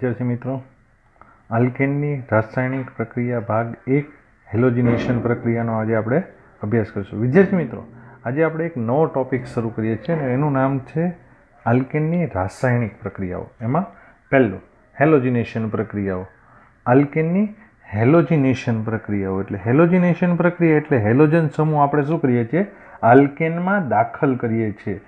વિદ્યાર્થી મિત્રો, આલ્કેનની રાસાયણિક પ્રક્રિયા ભાગ એક, હેલોજિનેશન પ્રક્રિયાનો આજે આપણે અભ્યાસ કરીશું. વિદ્યાર્થી મિત્રો, આજે આપણે એક નવો ટોપિક શરૂ કરીએ છીએ અને એનું નામ છે આલ્કેનની રાસાયણિક પ્રક્રિયાઓ. એમાં પહેલું, હેલોજિનેશન પ્રક્રિયાઓ. આલ્કેનની હેલોજિનેશન પ્રક્રિયાઓ એટલે હેલોજિનેશન પ્રક્રિયા એટલે હેલોજન સમૂહ આપણે શું કરીએ છીએ? આલ્કેનમાં દાખલ કરીએ છીએ.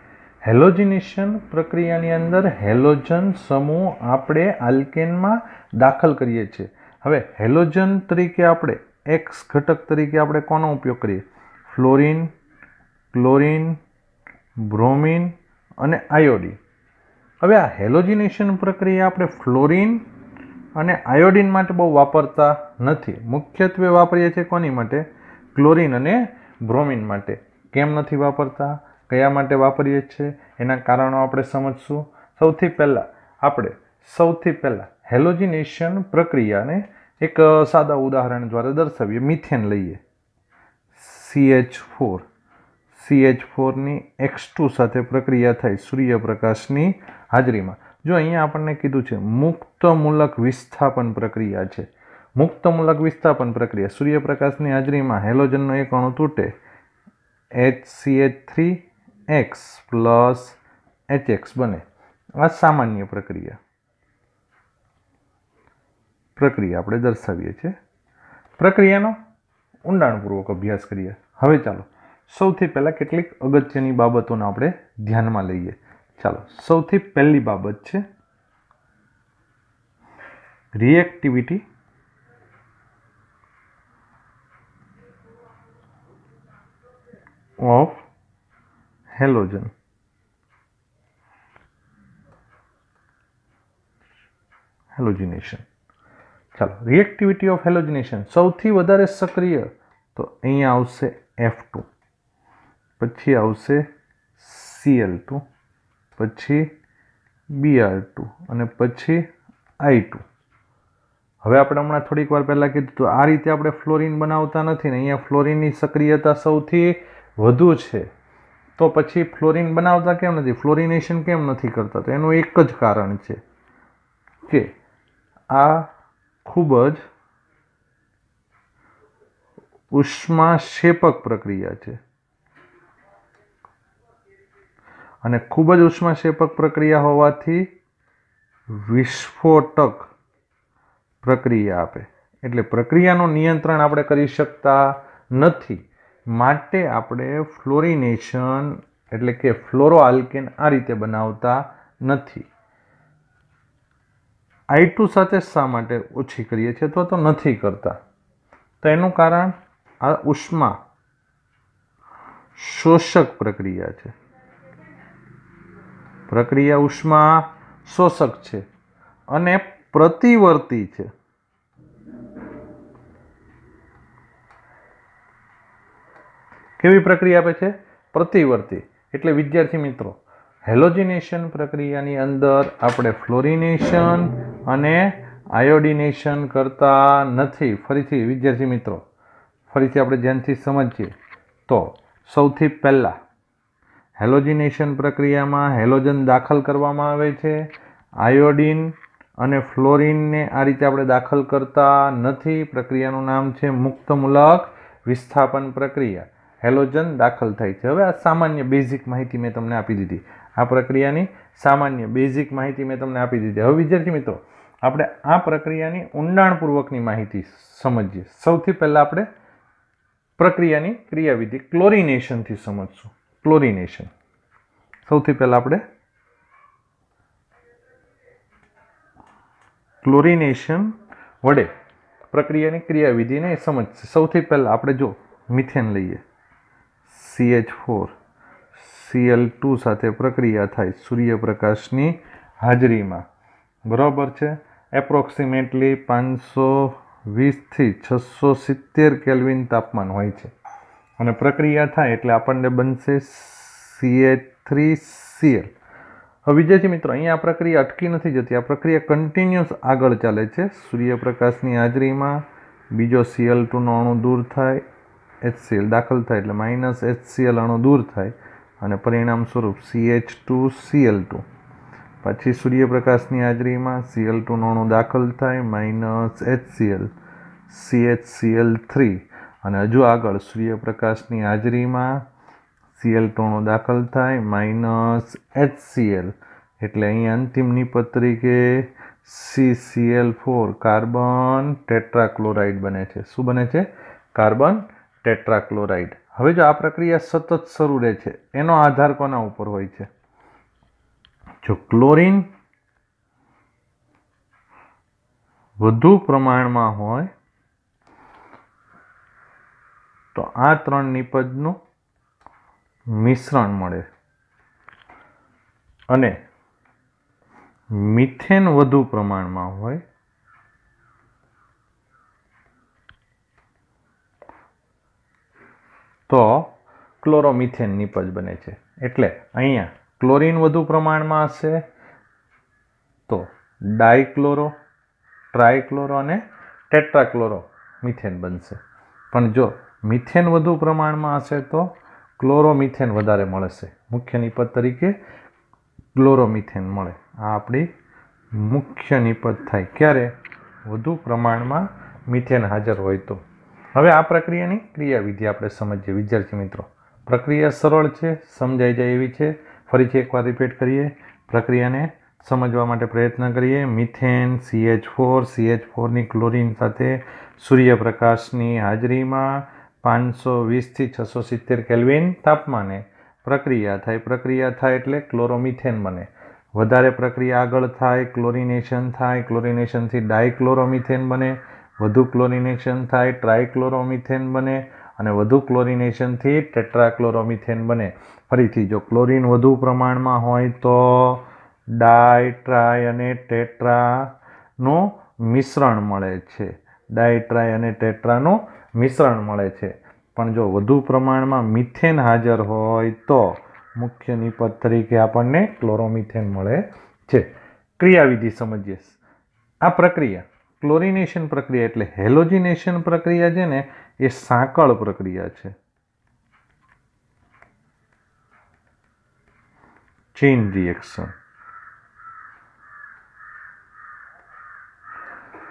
હેલોજિનેશન પ્રક્રિયાની અંદર હેલોજન સમૂહ આપણે આલ્કેનમાં દાખલ કરીએ છીએ. હવે હેલોજન તરીકે આપણે એક્સ ઘટક તરીકે આપણે કોનો ઉપયોગ કરીએ? ફ્લોરિન, ક્લોરિન, બ્રોમિન અને આયોડિન. હવે આ હેલોજિનેશન પ્રક્રિયા આપણે ફ્લોરિન અને આયોડિન માટે બહુ વાપરતા નથી. મુખ્યત્વે વાપરીએ છીએ કોની માટે? ક્લોરિન અને બ્રોમિન માટે. કેમ નથી વાપરતા? કયા માટે વાપરીએ છીએ, એના કારણો આપણે સમજશું. સૌથી પહેલાં આપણે, સૌથી પહેલાં હેલોજિનેશન પ્રક્રિયાને એક સાદા ઉદાહરણ દ્વારા દર્શાવીએ, મિથેન લઈએ. સીએચ ફોર સીએચ ફોરની એક્સ ટુ સાથે પ્રક્રિયા થાય સૂર્યપ્રકાશની હાજરીમાં. જો અહીંયા આપણને કીધું છે મુક્તમૂલક વિસ્થાપન પ્રક્રિયા છે. મુક્તમૂલક વિસ્થાપન પ્રક્રિયા સૂર્યપ્રકાશની હાજરીમાં હેલોજનનો એક અણુ તૂટે. H C H three X plus H X બને. આ સામાન્ય પ્રક્રિયા. પ્રક્રિયા આપણે દર્શાવીએ છીએ. પ્રક્રિયાનો ઊંડાણપૂર્વક અભ્યાસ કરીએ. હવે ચાલો, સૌથી પહેલાં કેટલીક અગત્યની બાબતોને આપણે ધ્યાનમાં લઈએ. ચાલો, સૌથી પહેલી બાબત છે રિએક્ટિવિટી ઓફ હેલોજન હેલોજિનેશન ચાલો રિએક્ટિવિટી ઓફ હેલોજિનેશન સૌથી વધારે સક્રિય તો અહીંયા આવશે એફ ટુ પછી આવશે સીએલ ટુ પછી બીઆર ટુ અને પછી આઈ ટુ હવે આપણે હમણાં થોડીક વાર પહેલાં કીધું તો આ રીતે આપણે ફ્લોરિન બનાવતા નથી ને અહીંયા ફ્લોરિનની સક્રિયતા સૌથી વધુ છે. તો પછી ફ્લોરિન બનાવતા કેમ નથી? ફ્લોરિનેશન કેમ નથી કરતા? તો એનું એક જ કારણ છે કે આ ખૂબ જ ઉષ્માક્ષેપક પ્રક્રિયા છે. અને ખૂબ જ ઉષ્માક્ષેપક પ્રક્રિયા હોવાથી વિસ્ફોટક પ્રક્રિયા આપે. એટલે પ્રક્રિયાનું નિયંત્રણ આપણે કરી શકતા નથી. માટે આપણે ફ્લોરિનેશન એટલે કે ફ્લોરોઆલ્કેન આ રીતે બનાવતા નથી. આઈ ટુ સાથે શા માટે ઓછી કરીએ છીએ? અથવા તો નથી કરતા. તો એનું કારણ આ ઉષ્મા શોષક પ્રક્રિયા છે. પ્રક્રિયા ઉષ્મા શોષક છે અને પ્રતિવર્તી છે. કેવી પ્રક્રિયા આપે છે? પ્રતિવર્તી. એટલે વિદ્યાર્થી મિત્રો, હેલોજિનેશન પ્રક્રિયાની અંદર આપણે ફ્લોરિનેશન અને આયોડિનેશન કરતા નથી. ફરીથી વિદ્યાર્થી મિત્રો, ફરીથી આપણે ધ્યાનથી સમજીએ. તો સૌથી પહેલાં, હેલોજિનેશન પ્રક્રિયામાં હેલોજન દાખલ કરવામાં આવે છે. આયોડિન અને ફ્લોરિનને આ રીતે આપણે દાખલ કરતા નથી. પ્રક્રિયાનું નામ છે મુક્તમૂલક વિસ્થાપન પ્રક્રિયા. હેલોજન દાખલ થાય છે. હવે આ સામાન્ય બેઝિક માહિતી મેં તમને આપી દીધી. આ પ્રક્રિયાની સામાન્ય બેઝિક માહિતી મેં તમને આપી દીધી. હવે વિદ્યાર્થી મિત્રો, આપણે આ પ્રક્રિયાની ઊંડાણપૂર્વકની માહિતી સમજીએ. સૌથી પહેલાં આપણે પ્રક્રિયાની ક્રિયાવિધિ ક્લોરિનેશનથી સમજશું. ક્લોરિનેશન. સૌથી પહેલાં આપણે ક્લોરિનેશન વડે પ્રક્રિયાની ક્રિયાવિધિને સમજશે. સૌથી પહેલાં આપણે જો મિથેન લઈએ. સીએચ ફોર સીએલ ટુ સાથે પ્રક્રિયા થાય સૂર્યપ્રકાશની હાજરીમાં. બરાબર છે? એપ્રોક્સિમેટલી પાંચસો વીસથી છસો સિત્તેર કેલ્વિન તાપમાન હોય છે. અને પ્રક્રિયા થાય એટલે આપણને બનશે સીએચ થ્રી સીએલ હવે વિદ્યાર્થી મિત્રો, અહીંયા આ પ્રક્રિયા અટકી નથી જતી. આ પ્રક્રિયા કન્ટિન્યુઅસ આગળ ચાલે છે. સૂર્યપ્રકાશની હાજરીમાં બીજો સીએલ ટુનો અણુ દૂર થાય. એચસીએલ દાખલ થાય એટલે માઇનસ એચસીએલ અણુ દૂર થાય અને પરિણામ સ્વરૂપ સીએચ ટુ સીએલ ટુ પછી સૂર્યપ્રકાશની હાજરીમાં સીએલ ટુ અણુ દાખલ થાય માઇનસ એચસીએલ એલ થ્રી અને હજુ આગળ સૂર્યપ્રકાશની હાજરીમાં સીએલ ટોણો દાખલ થાય માઇનસ એચસીએલ એટલે અહીં અંતિમ નિપજ તરીકે સીસીએલ ફોર કાર્બન ટેટ્રાક્લોરાઇડ બને છે. શું બને છે? Carbon tetrachloride. હવે જો આ પ્રક્રિયા સતત શરૂ રહે છે, એનો આધાર કોના ઉપર હોય છે? જો ક્લોરિન વધુ પ્રમાણમાં હોય, તો આ ત્રણ નિપજનું મિશ્રણ મળે. અને મિથેન વધુ પ્રમાણમાં હોય તો ક્લોરોમિથેન નીપજ બને છે. એટલે અહીંયા ક્લોરીન વધુ પ્રમાણમાં હશે તો ડાયક્લોરો, ટ્રાયક્લોરો અને ટેટ્રાક્લોરો મિથેન બનશે. પણ જો મિથેન વધુ પ્રમાણમાં હશે તો ક્લોરોમિથેન વધારે મળશે. મુખ્ય નિપજ તરીકે ક્લોરોમિથેન મળે. આ આપણી મુખ્ય નિપજ થાય. ક્યારે? વધુ પ્રમાણમાં મિથેન હાજર હોય તો. હવે આ પ્રક્રિયાની ક્રિયાવિધિ આપણે સમજીએ. વિદ્યાર્થી મિત્રો, પ્રક્રિયા સરળ છે, સમજાઈ જાય એવી છે. ફરીથી એકવાર રિપીટ કરીએ. પ્રક્રિયાને સમજવા માટે પ્રયત્ન કરીએ. મિથેન સીએચ ફોર સીએચ ફોરની ક્લોરીન સાથે સૂર્યપ્રકાશની હાજરીમાં પાંચસો વીસથી છસો સિત્તેર કેલ્વિન તાપમાને પ્રક્રિયા થાય. પ્રક્રિયા થાય એટલે ક્લોરોમિથેન બને. વધારે પ્રક્રિયા આગળ થાય, ક્લોરિનેશન થાય. ક્લોરિનેશનથી ડાયક્લોરોમિથેન બને. વધુ ક્લોરિનેશન થાય, ટ્રાયક્લોરોમિથેન બને અને વધુ ક્લોરિનેશનથી ટેટ્રાક્લોરોમિથેન બને. ફરીથી, જો ક્લોરિન વધુ પ્રમાણમાં હોય તો ડાય ટ્રાય અને ટેટ્રાનું મિશ્રણ મળે છે. ડાય ટ્રાય અને ટેટ્રાનું મિશ્રણ મળે છે. પણ જો વધુ પ્રમાણમાં મિથેન હાજર હોય તો મુખ્ય નિપજ તરીકે આપણને ક્લોરોમિથેન મળે છે. ક્રિયાવિધિ સમજીએ. આ પ્રક્રિયા ક્લોરિનેશન પ્રક્રિયા એટલે હેલોજિનેશન પ્રક્રિયા છે ને, એ સાંકળ પ્રક્રિયા છે. ચેઇન રિએક્શન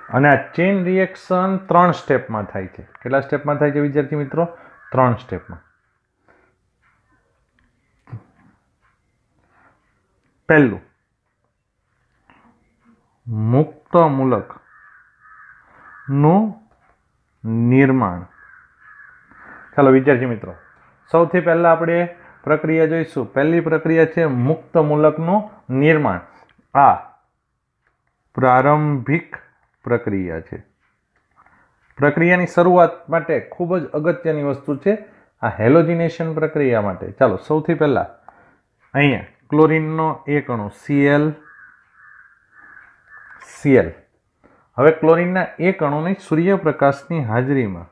અને આ ચેઇન રિએક્શન ત્રણ સ્ટેપમાં થાય છે. કેટલા સ્ટેપમાં થાય છે વિદ્યાર્થી મિત્રો? ત્રણ સ્ટેપમાં. પહેલું, મુક્ત મૂલક. નું નિર્માણ. ચાલો વિદ્યાર્થી મિત્રો, સૌથી પહેલાં આપણે પ્રક્રિયા જોઈશું. પહેલી પ્રક્રિયા છે મુક્ત મૂલકનું નિર્માણ. આ પ્રારંભિક પ્રક્રિયા છે. પ્રક્રિયાની શરૂઆત માટે ખૂબ જ અગત્યની વસ્તુ છે આ હેલોજિનેશન પ્રક્રિયા માટે. ચાલો સૌથી પહેલાં અહીંયા ક્લોરીનનો એક અણુ સીએલ સીએલ હવે ક્લોરિનના એક અણુની સૂર્યપ્રકાશની હાજરીમાં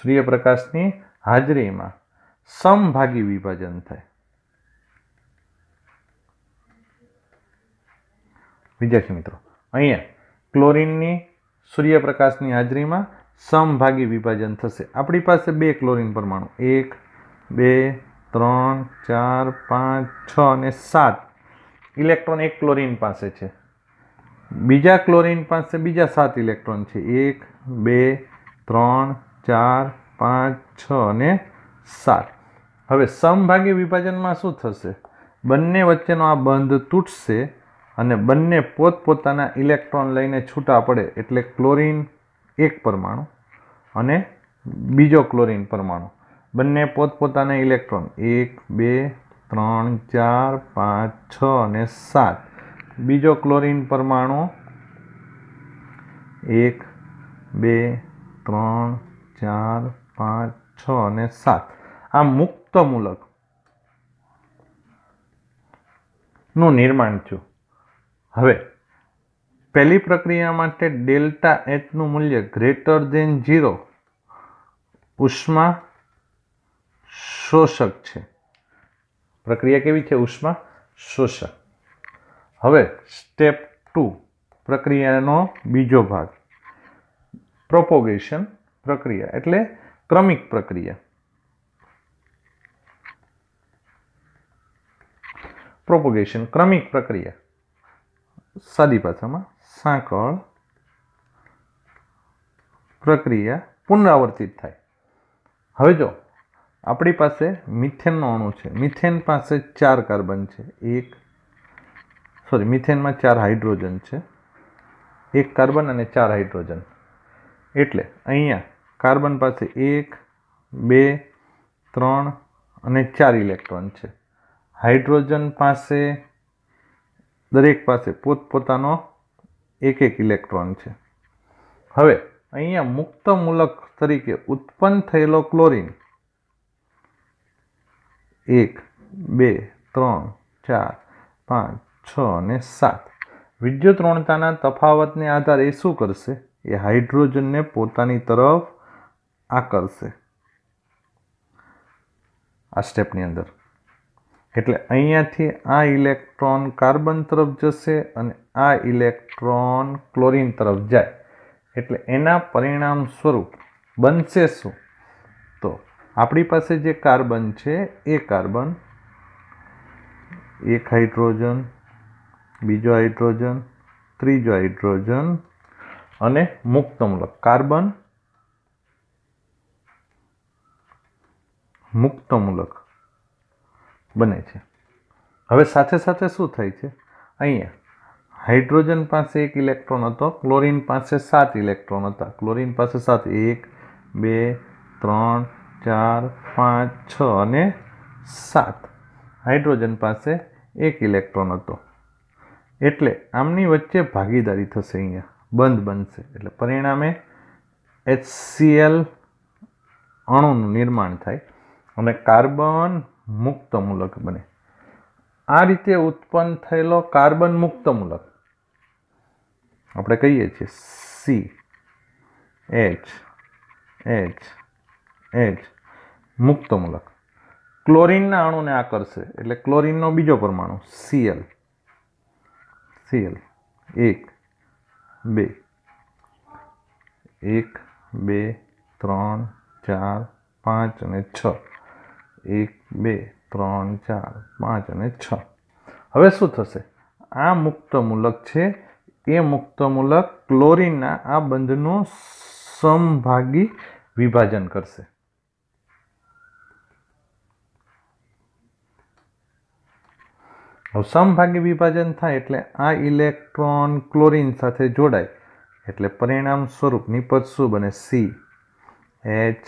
સૂર્યપ્રકાશની હાજરીમાં સમભાગી વિભાજન થાય. વિદ્યાર્થી મિત્રો, અહીંયા ક્લોરિનની સૂર્યપ્રકાશની હાજરીમાં સમભાગી વિભાજન થશે. આપણી પાસે બે ક્લોરિન પરમાણુ, એક, બે, ત્રણ, ચાર, પાંચ, છ અને સાત ઇલેક્ટ્રોન એક ક્લોરિન પાસે છે. બીજા ક્લોરીન પાસે બીજા સાત ઇલેક્ટ્રોન છે. એક, બે, ત્રણ, ચાર, પાંચ, છ અને સાત. હવે સમભાગી વિભાજનમાં શું થશે? બંને વચ્ચેનો આ બંધ તૂટશે અને બંને પોતપોતાના ઇલેક્ટ્રોન લઈને છૂટા પડે એટલે ક્લોરીન એક પરમાણુ અને બીજો ક્લોરીન પરમાણુ. બંને પોતપોતાના ઇલેક્ટ્રોન. એક, બે, ત્રણ, ચાર, પાંચ, છ અને સાત. બીજો ક્લોરીન પરમાણુ એક, બે, ત્રણ, ચાર, પાંચ, છ અને સાત. આ મુક્ત મૂલકનું નિર્માણ થયું. હવે, પહેલી પ્રક્રિયા માટે ડેલ્ટા એચનું મૂલ્ય ગ્રેટર દેન ઝીરો ઉષ્મા શોષક છે. પ્રક્રિયા કેવી છે? ઉષ્મા શોષક. હવે સ્ટેપ ટુ પ્રક્રિયાનો બીજો ભાગ. પ્રોપોગેશન પ્રક્રિયા એટલે ક્રમિક પ્રક્રિયા. પ્રોપોગેશન ક્રમિક પ્રક્રિયા. સાદી ભાષામાં સાંકળ પ્રક્રિયા પુનરાવર્તિત થાય. હવે જો આપણી પાસે મિથેનનો અણુ છે, મિથેન પાસે ચાર કાર્બન છે, એક સોરી, મિથેનમાં ચાર હાઇડ્રોજન છે. એક કાર્બન અને ચાર હાઇડ્રોજન. એટલે અહીંયા કાર્બન પાસે એક, બે, ત્રણ અને ચાર ઇલેક્ટ્રોન છે. હાઇડ્રોજન પાસે દરેક પાસે પોતપોતાનો એક એક ઇલેક્ટ્રોન છે. હવે અહીંયા મુક્ત મૂલક તરીકે ઉત્પન્ન થયેલો ક્લોરિન એક, બે, ત્રણ, ચાર, પાંચ છ અને સાત. વિદ્યુત ઋણતાના તફાવતને આધારે એ શું કરશે? એ હાઇડ્રોજનને પોતાની તરફ આકર્ષે. આ સ્ટેપની અંદર. એટલે અહીંયાથી આ ઇલેક્ટ્રોન કાર્બન તરફ જશે અને આ ઇલેક્ટ્રોન ક્લોરીન તરફ જાય. એટલે એના પરિણામ સ્વરૂપ બનશે શું? તો આપણી પાસે જે કાર્બન છે, એ કાર્બન, એક હાઇડ્રોજન બીજો હાઇડ્રોજન, ત્રીજો હાઇડ્રોજન અને મુક્તમૂલક કાર્બન. મુક્તમૂલક બને છે. હવે સાથે સાથે શું થાય છે? અહીંયા હાઇડ્રોજન પાસે એક ઇલેક્ટ્રોન હતો, ક્લોરીન પાસે સાત ઇલેક્ટ્રોન હતા. ક્લોરીન પાસે સાત, એક, બે, ત્રણ, ચાર, પાંચ, છ અને સાત. હાઇડ્રોજન પાસે એક ઇલેક્ટ્રોન હતો. એટલે આમની વચ્ચે ભાગીદારી થશે અહીંયા. બંધ બનશે. એટલે પરિણામે એચસીએલ અણુનું નિર્માણ થાય અને કાર્બન મુક્ત મૂલક બને. આ રીતે ઉત્પન્ન થયેલો કાર્બન મુક્ત મૂલક. આપણે કહીએ છીએ સી એચ એચ એચ મુક્ત મૂલક. ક્લોરિનના અણુને આકર્ષે. એટલે ક્લોરિનનો બીજો પરમાણુ સીએલ સીએલ એક, બે. એક, બે, ત્રણ, ચાર, પાંચ અને છ. એક, બે, ત્રણ, ચાર, પાંચ અને છ. હવે શું થશે? આ મુક્ત મૂલક છે. એ મુક્ત મૂલક ક્લોરીનના આ બંધનું સમભાગી વિભાજન કરશે. હવે સમભાગી વિભાજન થાય એટલે આ ઇલેક્ટ્રોન ક્લોરીન સાથે જોડાય. એટલે પરિણામ સ્વરૂપ નિપજ શું બને? સી એચ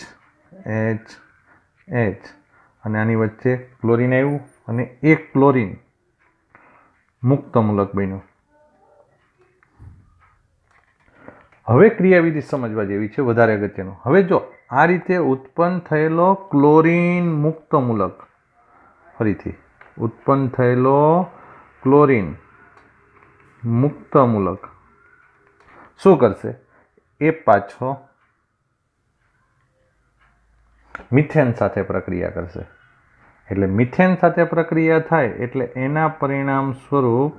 એચ એચ અને આની વચ્ચે ક્લોરીન આવ્યું અને એક ક્લોરીન મુક્ત મૂલક બન્યું. હવે ક્રિયાવિધિ સમજવા જેવી છે, વધારે અગત્યનું. હવે જો આ રીતે ઉત્પન્ન થયેલો ક્લોરીન મુક્ત મૂલક ફરીથી ઉત્પન્ન થયેલો ક્લોરીન મુક્ત મૂલક શું કરશે? એ પાછો મિથેન સાથે પ્રક્રિયા કરશે. એટલે મિથેન સાથે પ્રક્રિયા થાય એટલે એના પરિણામ સ્વરૂપ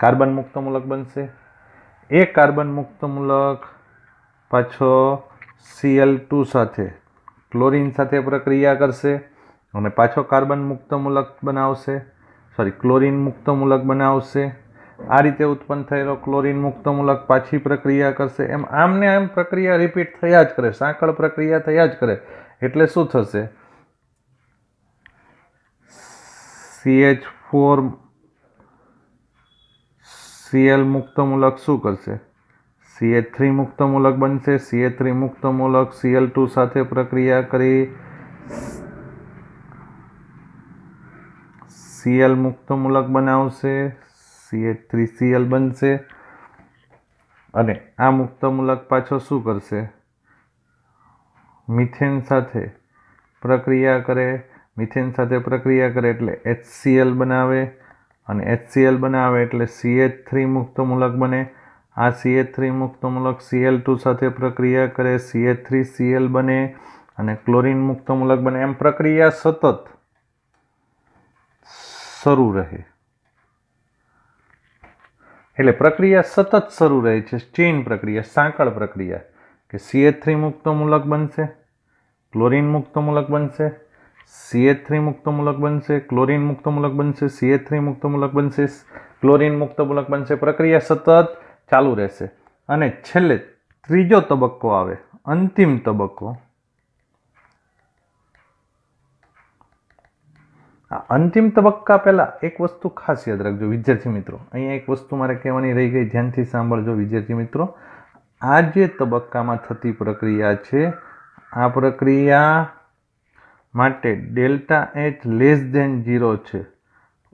કાર્બન મુક્ત મૂલક બનશે. એ કાર્બન મુક્ત મૂલક પાછો સીએલ ટુ સાથે ક્લોરીન સાથે પ્રક્રિયા કરશે. અને પાછો કાર્બન મુક્ત મૂલક બનાવશે. સોરી ક્લોરીન મુક્ત મૂલક બનાવશે. આ રીતે ઉત્પન્ન થયેલો ક્લોરીન મુક્ત મૂલક પાછી પ્રક્રિયા કરશે. એમ આમને આમ પ્રક્રિયા રિપીટ થયા જ કરે. સાંકળ પ્રક્રિયા થયા જ કરે. એટલે શું થશે? સીએચ ફોર સીએલ મુક્ત મૂલક શું કરશે? સીએચ થ્રી મુક્ત મૂલક બનશે. સીએચ થ્રી મુક્ત મૂલક સીએલ ટુ સાથે પ્રક્રિયા કરી સીએલ મુક્ત મૂલક બનાવશે સીએચ થ્રી સીએલ બનશે. અને આ મુક્ત મૂલક પાછો શું કરશે? મિથેન સાથે પ્રક્રિયા કરે, મિથેન સાથે પ્રક્રિયા કરે એટલે એચસીએલ બનાવે અને એચસીએલ બનાવે એટલે સીએચ થ્રી મુક્ત મૂલક બને. આ સીએચ થ્રી મુક્ત મૂલક સીએલ ટુ સાથે પ્રક્રિયા કરે સીએચ થ્રી સીએલ બને અને ક્લોરિન મુક્ત મૂલક બને. એમ પ્રક્રિયા સતત શરૂ રહે. એટલે પ્રક્રિયા સતત શરૂ રહે છે ચેઇન પ્રક્રિયા, સાંકળ પ્રક્રિયા, કે સીએચ થ્રી મુક્ત મૂલક બનશે, ક્લોરીન મુક્ત મૂલક બનશે સીએચ થ્રી મુક્ત મૂલક બનશે, ક્લોરીન મુક્ત મૂલક બનશે સીએચ થ્રી મુક્ત મૂલક બનશે, ક્લોરિન મુક્ત મૂલક બનશે. પ્રક્રિયા સતત ચાલુ રહેશે. અને છેલ્લે ત્રીજો તબક્કો આવે, અંતિમ તબક્કો આ અંતિમ તબક્કા પહેલાં એક વસ્તુ ખાસ યાદ રાખજો, વિદ્યાર્થી મિત્રો. અહીંયા એક વસ્તુ મારે કહેવાની રહી ગઈ, ધ્યાનથી સાંભળજો વિદ્યાર્થી મિત્રો. આ જે તબક્કામાં થતી પ્રક્રિયા છે, આ પ્રક્રિયા માટે delta H less than zero છે.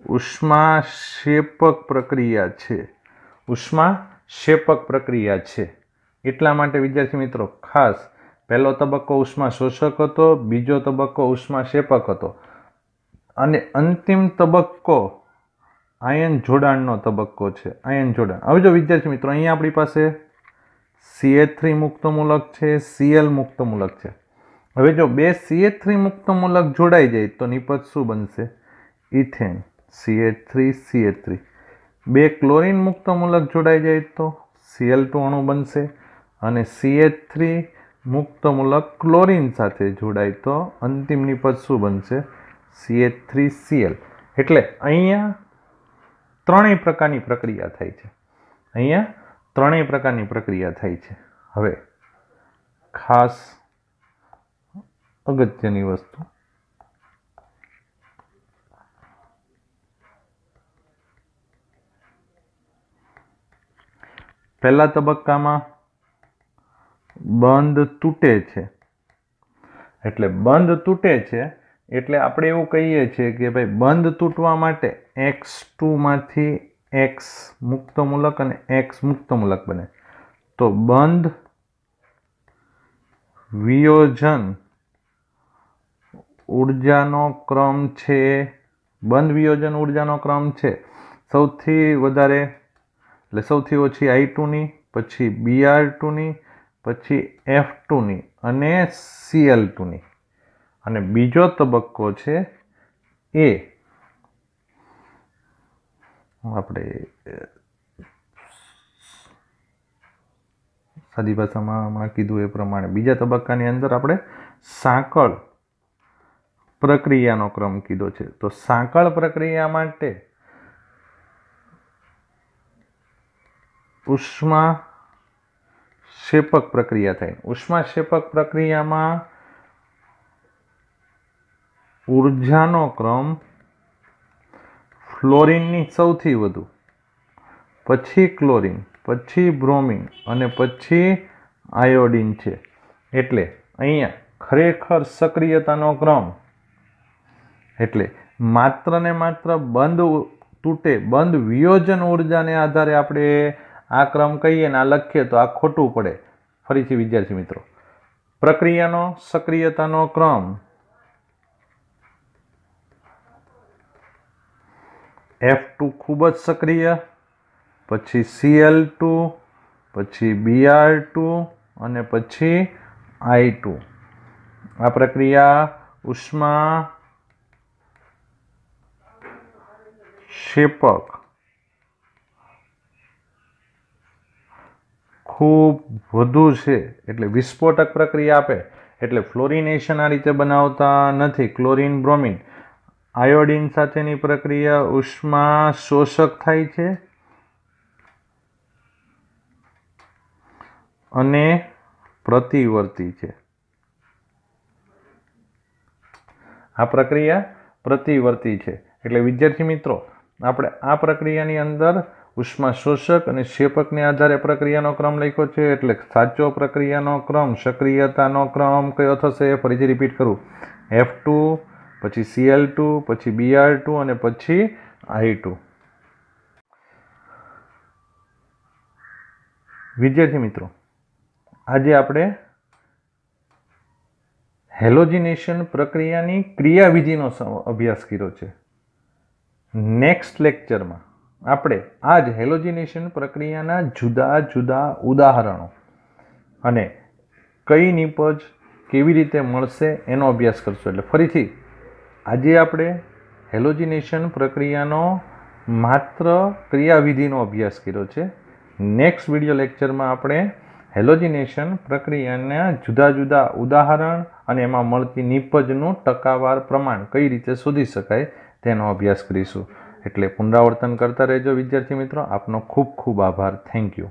ઉષ્મા શેપક પ્રક્રિયા છે. ઉષ્મા શેપક પ્રક્રિયા છે. એટલા માટે વિદ્યાર્થી મિત્રો, ખાસ પહેલો તબક્કો ઉષ્મા શોષક હતો, બીજો તબક્કો ઉષ્મા શેપક હતો. અને અંતિમ તબક્કો આયન જોડાણનો તબક્કો છે, આયન જોડાણ. હવે જો વિદ્યાર્થી મિત્રો, અહીંયા આપણી પાસે સીએ થ્રી મુક્ત મૂલક છે સીએલ મુક્ત મૂલક છે. હવે જો બે સીએ થ્રી મુક્ત મૂલક જોડાઈ જાય તો નિપજ શું બનશે? Ethane. CH three CH three બે ક્લોરીન મુક્ત મૂલક જોડાઈ જાય તો સીએલ ટુ અણુ બનશે અને સીએ થ્રી મુક્ત મૂલક ક્લોરીન સાથે જોડાય તો અંતિમ નિપજ શું બનશે? સીએ થ્રી સીએલ એટલે અહીંયા ત્રણેય પ્રકારની પ્રક્રિયા થાય છે. અહીંયા ત્રણેય પ્રકારની પ્રક્રિયા થાય છે. હવે ખાસ અગત્યની વસ્તુ. પહેલા તબક્કામાં બંધ તૂટે છે. એટલે બંધ તૂટે છે એટલે આપણે એવું કહીએ છીએ કે ભાઈ, બંધ તૂટવા માટે એક્સ ટુમાંથી એક્સ મુક્ત મૂલક અને એક્સ મુક્ત મૂલક બને. તો બંધ, વિયોજન, ઉર્જાનો ક્રમ છે. બંધ, વિયોજન, ઉર્જાનો ક્રમ છે. સૌથી વધારે, એટલે સૌથી ઓછી આઈ ટુની પછી બીઆર ટુની પછી એફ ટુની અને સીએલ ટુની અને બીજો તબક્કો છે એ આપણે સાદી ભાષામાં હમણાં કીધું એ પ્રમાણે. બીજા તબક્કાની અંદર આપણે સાંકળ પ્રક્રિયાનો ક્રમ કીધો છે. તો સાંકળ પ્રક્રિયા માટે ઉષ્મા શેપક પ્રક્રિયા થાય. ઉષ્મા શેપક પ્રક્રિયામાં ઉર્જાનો ક્રમ ફ્લોરિનની સૌથી વધુ. પછી ક્લોરિન, પછી બ્રોમિન અને પછી આયોડિન છે. એટલે અહીંયા ખરેખર સક્રિયતાનો ક્રમ. એટલે માત્ર ને માત્ર બંધ તૂટે, બંધ વિયોજન ઉર્જાને આધારે આપણે આ ક્રમ કહીએ ને આ લખીએ તો આ ખોટું પડે. ફરીથી વિદ્યાર્થી મિત્રો, પ્રક્રિયાનો સક્રિયતાનો ક્રમ. એફ ટુ ખૂબ જ સક્રિય, પછી સીએલ ટુ પછી બીઆર ટુ અને પછી આઈ ટુ આ પ્રક્રિયા ઉષ્મા શેપક ખૂબ વધુ છે, એટલે વિસ્ફોટક પ્રક્રિયા આપે. એટલે ફ્લોરિનેશન આ રીતે બનાવતા નથી ક્લોરિન બ્રોમિન આયોડિન સાથેની પ્રક્રિયા ઉષ્મા શોષક થાય છે અને પ્રતિવર્તી છે. આ પ્રક્રિયા પ્રતિવર્તી છે. એટલે વિદ્યાર્થી મિત્રો, આપણે આ પ્રક્રિયાની અંદર ઉષ્મા શોષક અને શેપકને આધારે પ્રક્રિયાનો ક્રમ લખ્યો છે. એટલે સાચો પ્રક્રિયાનો ક્રમ, સક્રિયતાનો ક્રમ કયો થશે ફરીથી રિપીટ કરું. એફ ટુ પછી સીએલ ટુ પછી બીઆર ટુ અને પછી આઈ ટુ વિદ્યાર્થી મિત્રો, આજે આપણે હેલોજિનેશન પ્રક્રિયાની ક્રિયાવિધિનો અભ્યાસ કર્યો છે. નેક્સ્ટ લેક્ચરમાં આપણે આ જ હેલોજિનેશન પ્રક્રિયાના જુદા જુદા ઉદાહરણો અને કઈ નિપજ કેવી રીતે મળશે એનો અભ્યાસ કરશું. એટલે ફરીથી આજે આપણે હેલોજિનેશન પ્રક્રિયાનો માત્ર ક્રિયાવિધિનો અભ્યાસ કર્યો છે. નેક્સ્ટ વીડિયો લેક્ચરમાં આપણે હેલોજિનેશન પ્રક્રિયાના જુદા જુદા ઉદાહરણ અને એમાં મળતી નિપજનું ટકાવાર પ્રમાણ કઈ રીતે શોધી શકાય તેનો અભ્યાસ કરીશું. એટલે પુનરાવર્તન કરતા રહેજો વિદ્યાર્થી મિત્રો. આપનો ખૂબ ખૂબ આભાર. Thank you